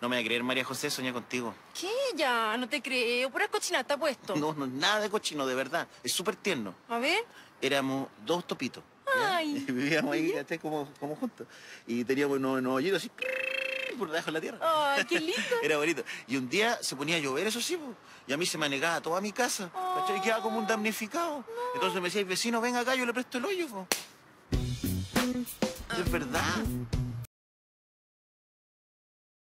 No me va a creer, María José, soñé contigo. ¿Qué? Ya, no te creo. Pura está puesto. No, no, nada de cochino, de verdad. Es súper tierno. A ver. Éramos dos topitos. Ay. Y vivíamos ahí, ¿cachai? Como, como juntos. Y teníamos unos, unos hoyitos así por debajo de la tierra. Ay, qué lindo. Era bonito. Y un día se ponía a llover, eso sí, po, y a mí se me anegaba toda mi casa. ¿cachai? Y quedaba como un damnificado. Entonces me decía, vecino, venga acá, yo le presto el hoyo. po. Ah. Es verdad.